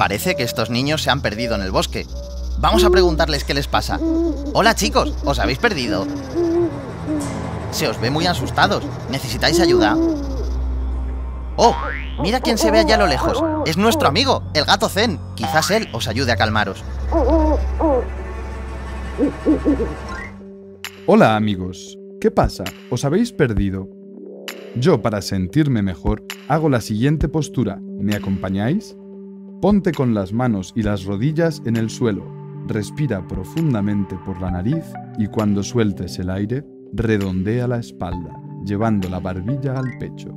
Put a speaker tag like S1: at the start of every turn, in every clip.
S1: Parece que estos niños se han perdido en el bosque. Vamos a preguntarles qué les pasa. Hola chicos, ¿os habéis perdido? Se os ve muy asustados. ¿Necesitáis ayuda? ¡Oh! Mira quién se ve allá a lo lejos. Es nuestro amigo, el gato Zen. Quizás él os ayude a calmaros.
S2: Hola amigos. ¿Qué pasa? ¿Os habéis perdido? Yo, para sentirme mejor, hago la siguiente postura. ¿Me acompañáis? Ponte con las manos y las rodillas en el suelo. Respira profundamente por la nariz y cuando sueltes el aire, redondea la espalda, llevando la barbilla al pecho.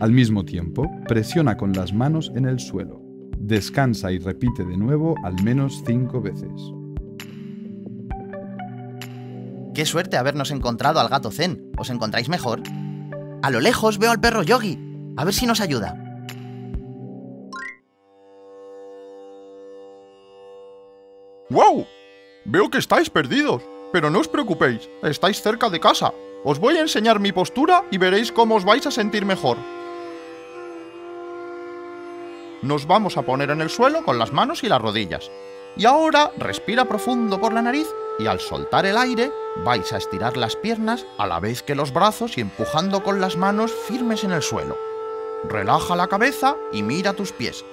S2: Al mismo tiempo, presiona con las manos en el suelo. Descansa y repite de nuevo al menos cinco veces.
S1: Qué suerte habernos encontrado al gato Zen. ¿Os encontráis mejor? A lo lejos veo al perro Yogi. A ver si nos ayuda.
S3: ¡Wow! Veo que estáis perdidos, pero no os preocupéis, estáis cerca de casa. Os voy a enseñar mi postura y veréis cómo os vais a sentir mejor. Nos vamos a poner en el suelo con las manos y las rodillas. Y ahora respira profundo por la nariz y al soltar el aire vais a estirar las piernas a la vez que los brazos y empujando con las manos firmes en el suelo. Relaja la cabeza y mira tus pies.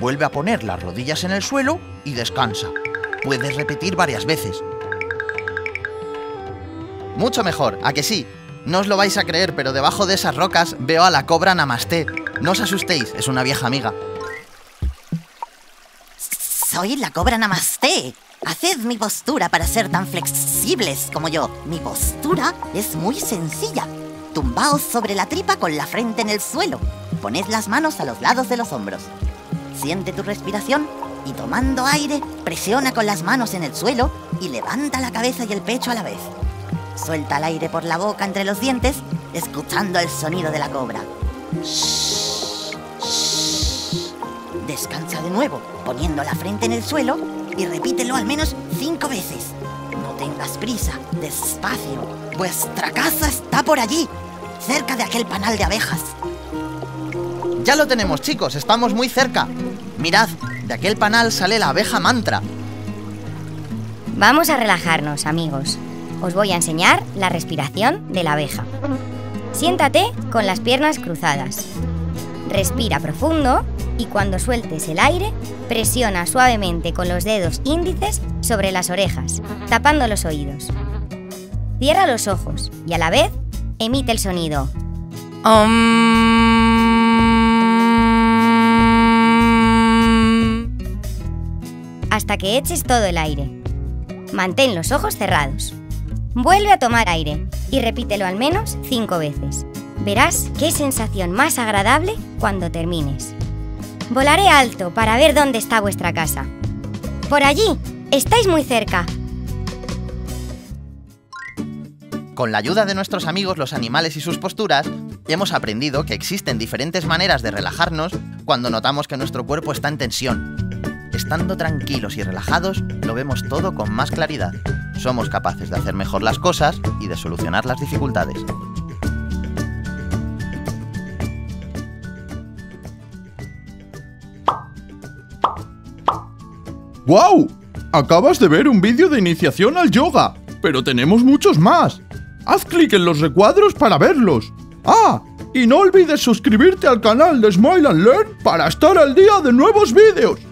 S3: Vuelve a poner las rodillas en el suelo y descansa. Puedes repetir varias veces. Mucho mejor, ¿a que sí? No os lo vais a creer, pero debajo de esas rocas veo a la cobra Namasté. No os asustéis, es una vieja amiga.
S4: Soy la cobra Namasté. Haced mi postura para ser tan flexibles como yo. Mi postura es muy sencilla. Tumbaos sobre la tripa con la frente en el suelo. Poned las manos a los lados de los hombros. Siente tu respiración y tomando aire, presiona con las manos en el suelo y levanta la cabeza y el pecho a la vez. Suelta el aire por la boca entre los dientes, escuchando el sonido de la cobra. Descansa de nuevo, poniendo la frente en el suelo y repítelo al menos cinco veces. No tengas prisa, despacio. Vuestra casa está por allí, cerca de aquel panal de abejas.
S1: Ya lo tenemos, chicos, estamos muy cerca. Mirad, de aquel panal sale la abeja mantra.
S5: Vamos a relajarnos, amigos. Os voy a enseñar la respiración de la abeja. Siéntate con las piernas cruzadas. Respira profundo y cuando sueltes el aire, presiona suavemente con los dedos índices sobre las orejas, tapando los oídos. Cierra los ojos y a la vez emite el sonido. Om. Hasta que eches todo el aire. Mantén los ojos cerrados. Vuelve a tomar aire y repítelo al menos cinco veces. Verás qué sensación más agradable cuando termines. Volaré alto para ver dónde está vuestra casa. Por allí, estáis muy cerca.
S1: Con la ayuda de nuestros amigos los animales y sus posturas, hemos aprendido que existen diferentes maneras de relajarnos cuando notamos que nuestro cuerpo está en tensión. Estando tranquilos y relajados, lo vemos todo con más claridad. Somos capaces de hacer mejor las cosas y de solucionar las dificultades.
S3: ¡Wow! Acabas de ver un vídeo de iniciación al yoga, pero tenemos muchos más. Haz clic en los recuadros para verlos. ¡Ah! Y no olvides suscribirte al canal de Smile and Learn para estar al día de nuevos vídeos.